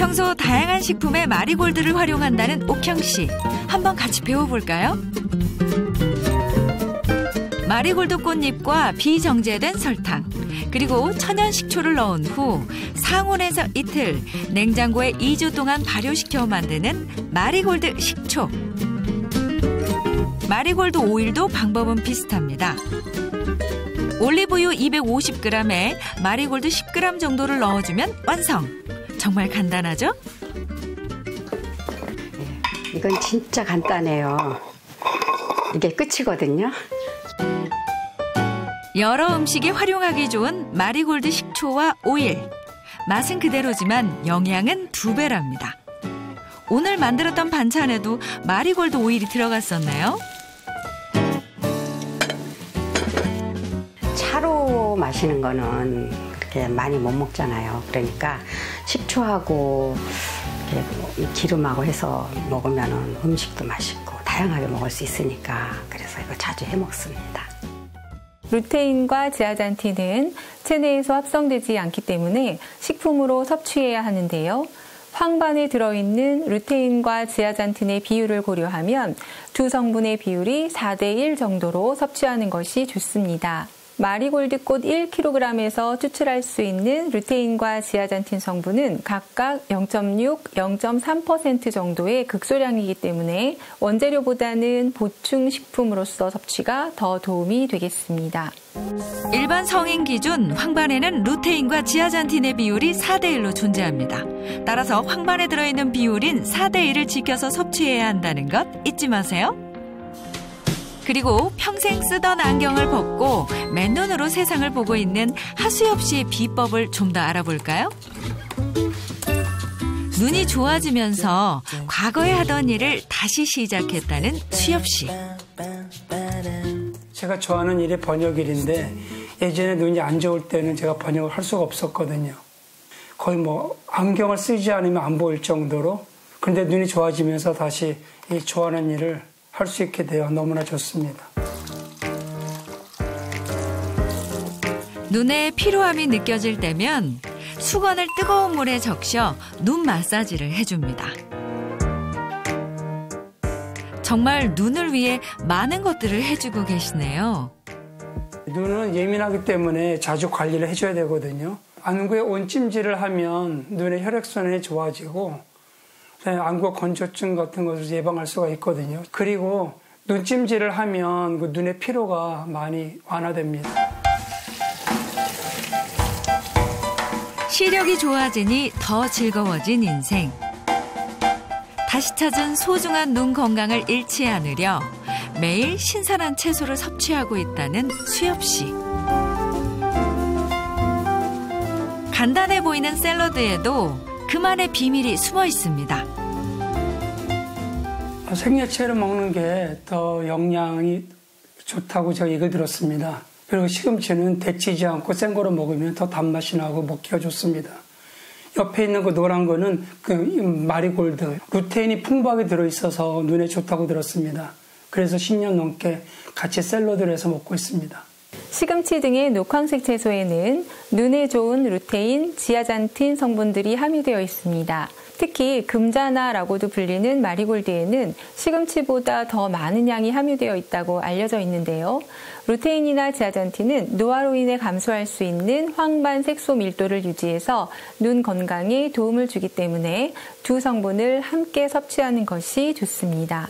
평소 다양한 식품에 마리골드를 활용한다는 옥형 씨. 한번 같이 배워볼까요? 마리골드 꽃잎과 비정제된 설탕, 그리고 천연 식초를 넣은 후 상온에서 이틀, 냉장고에 2주 동안 발효시켜 만드는 마리골드 식초. 마리골드 오일도 방법은 비슷합니다. 올리브유 250g에 마리골드 10g 정도를 넣어주면 완성. 정말 간단하죠? 이건 진짜 간단해요. 이게 끝이거든요. 여러 음식에 활용하기 좋은 마리골드 식초와 오일. 맛은 그대로지만 영양은 두 배랍니다. 오늘 만들었던 반찬에도 마리골드 오일이 들어갔었네요. 차로 마시는 거는 그렇게 많이 못 먹잖아요. 그러니까 식초하고 이렇게 기름하고 해서 먹으면 음식도 맛있고 다양하게 먹을 수 있으니까 그래서 이거 자주 해 먹습니다. 루테인과 지아잔틴은 체내에서 합성되지 않기 때문에 식품으로 섭취해야 하는데요. 황반에 들어있는 루테인과 지아잔틴의 비율을 고려하면 두 성분의 비율이 4대1 정도로 섭취하는 것이 좋습니다. 마리골드꽃 1kg에서 추출할 수 있는 루테인과 지아잔틴 성분은 각각 0.6, 0.3% 정도의 극소량이기 때문에 원재료보다는 보충 식품으로서 섭취가 더 도움이 되겠습니다. 일반 성인 기준 황반에는 루테인과 지아잔틴의 비율이 4대1로 존재합니다. 따라서 황반에 들어있는 비율인 4대1을 지켜서 섭취해야 한다는 것 잊지 마세요. 그리고 평생 쓰던 안경을 벗고 맨눈으로 세상을 보고 있는 하수엽 씨의 비법을 좀 더 알아볼까요? 눈이 좋아지면서 과거에 하던 일을 다시 시작했다는 수엽 씨. 제가 좋아하는 일이 번역일인데 예전에 눈이 안 좋을 때는 제가 번역을 할 수가 없었거든요. 거의 뭐 안경을 쓰지 않으면 안 보일 정도로 그런데 눈이 좋아지면서 다시 이 좋아하는 일을 할 수 있게 되어 너무나 좋습니다. 눈에 피로함이 느껴질 때면 수건을 뜨거운 물에 적셔 눈 마사지를 해줍니다. 정말 눈을 위해 많은 것들을 해주고 계시네요. 눈은 예민하기 때문에 자주 관리를 해줘야 되거든요. 안구에 온찜질을 하면 눈의 혈액순환이 좋아지고 안구 건조증 같은 것을 예방할 수가 있거든요. 그리고 눈찜질을 하면 그 눈의 피로가 많이 완화됩니다. 시력이 좋아지니 더 즐거워진 인생. 다시 찾은 소중한 눈 건강을 잃지 않으려 매일 신선한 채소를 섭취하고 있다는 수엽 씨. 간단해 보이는 샐러드에도 그만의 비밀이 숨어 있습니다. 생야채를 먹는 게 더 영양이 좋다고 제가 얘기를 들었습니다. 그리고 시금치는 데치지 않고 생거로 먹으면 더 단맛이 나고 먹기가 좋습니다. 옆에 있는 그 노란 거는 그 마리골드, 루테인이 풍부하게 들어있어서 눈에 좋다고 들었습니다. 그래서 10년 넘게 같이 샐러드를 해서 먹고 있습니다. 시금치 등의 녹황색 채소에는 눈에 좋은 루테인, 지아잔틴 성분들이 함유되어 있습니다. 특히 금자나라고도 불리는 마리골드에는 시금치보다 더 많은 양이 함유되어 있다고 알려져 있는데요. 루테인이나 지아잔틴은 노화로 인해 감소할 수 있는 황반 색소 밀도를 유지해서 눈 건강에 도움을 주기 때문에 두 성분을 함께 섭취하는 것이 좋습니다.